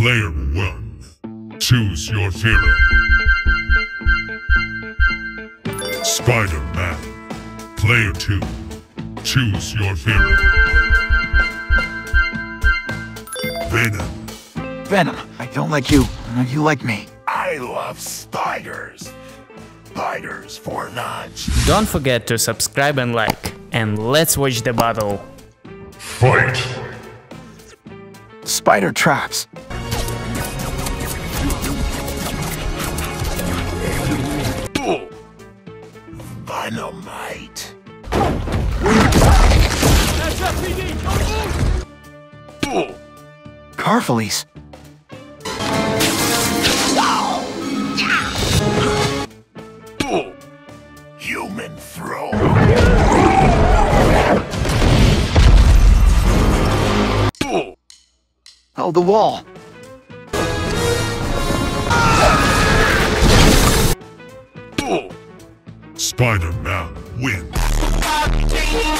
Player 1. Choose your hero. Spider-Man. Player 2. Choose your hero. Venom. Venom, I don't like you. You like me. I love spiders. Spiders for lunch. Don't forget to subscribe and like. And let's watch the battle. Fight! Spider traps. Dynamite. Carfelies. Human throw. Oh, the wall. Spider-Man wins.